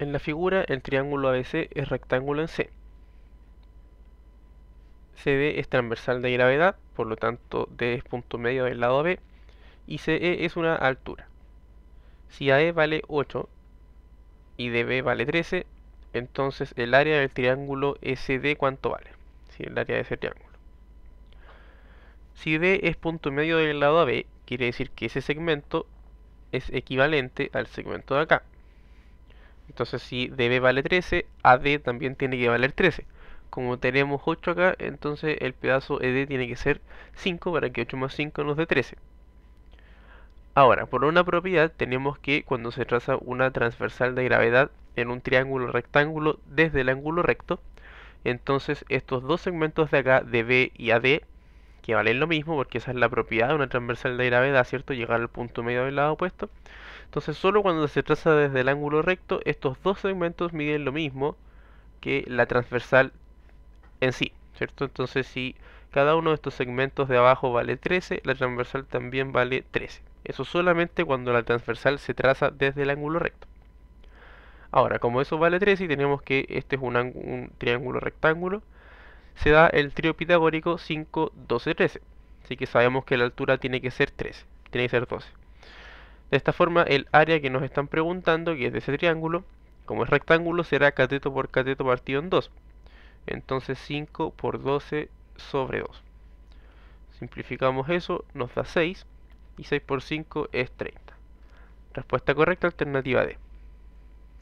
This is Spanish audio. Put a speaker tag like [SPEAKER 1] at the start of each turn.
[SPEAKER 1] En la figura, el triángulo ABC es rectángulo en C. CD es transversal de gravedad, por lo tanto D es punto medio del lado B, y CE es una altura. Si AE vale 8 y DB vale 13, entonces el área del triángulo SD ¿cuánto vale? Si el área de ese triángulo. Si D es punto medio del lado AB, quiere decir que ese segmento es equivalente al segmento de acá. Entonces si DB vale 13, AD también tiene que valer 13. Como tenemos 8 acá, entonces el pedazo ED tiene que ser 5 para que 8 más 5 nos dé 13. Ahora, por una propiedad tenemos que cuando se traza una transversal de gravedad en un triángulo rectángulo desde el ángulo recto, entonces estos dos segmentos de acá, DB y AD, que valen lo mismo porque esa es la propiedad de una transversal de gravedad, ¿cierto? Llegar al punto medio del lado opuesto. Entonces solo cuando se traza desde el ángulo recto, estos dos segmentos miden lo mismo que la transversal en sí, ¿cierto? Entonces si cada uno de estos segmentos de abajo vale 13, la transversal también vale 13. Eso solamente cuando la transversal se traza desde el ángulo recto. Ahora, como eso vale 13 y tenemos que este es un triángulo rectángulo, se da el trío pitagórico 5, 12, 13. Así que sabemos que la altura tiene que ser 13, tiene que ser 12. De esta forma, el área que nos están preguntando, que es de ese triángulo, como es rectángulo, será cateto por cateto partido en 2. Entonces 5 por 12 sobre 2. Simplificamos eso, nos da 6. Y 6 por 5 es 30. Respuesta correcta, alternativa D.